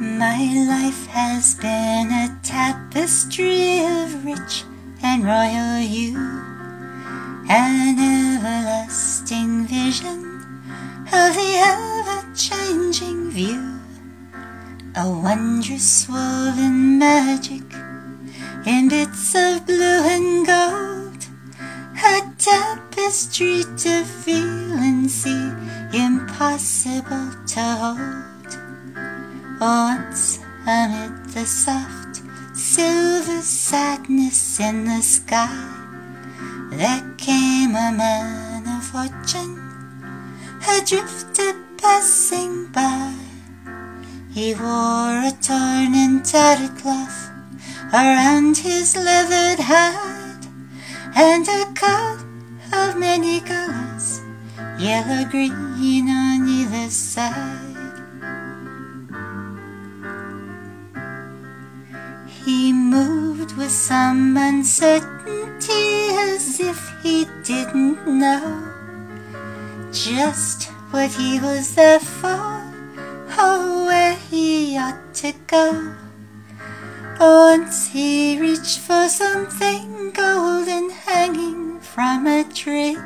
My life has been a tapestry of rich and royal hue, an everlasting vision of the ever-changing view, a wondrous woven magic in bits of blue and gold, a tapestry to feel and see, impossible to hold. Once amid the soft silver sadness in the sky, there came a man of fortune, a drifter passing by. He wore a torn and tattered cloth around his leathered hat, and a coat of many colors, yellow, green on either side. With some uncertainty as if he didn't know just what he was there for or where he ought to go. Once he reached for something golden hanging from a tree,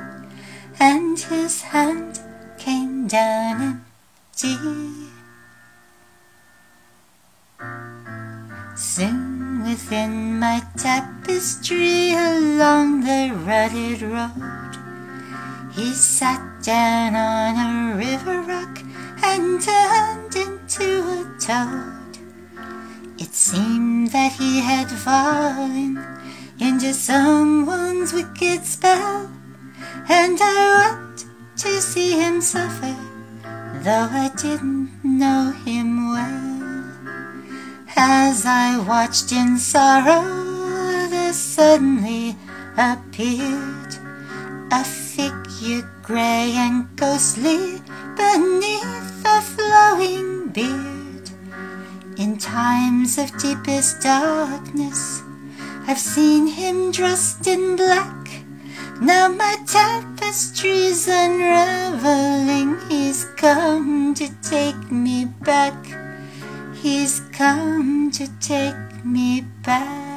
and his hand came down empty. Soon within my tapestry along the rutted road, he sat down on a river rock and turned into a toad. It seemed that he had fallen into someone's wicked spell, and I wept to see him suffer, though I didn't know him well. As I watched in sorrow, there suddenly appeared a figure grey and ghostly beneath a flowing beard. In times of deepest darkness, I've seen him dressed in black. Now my tapestry's unraveling. He's come to take me back. He's come to take me back.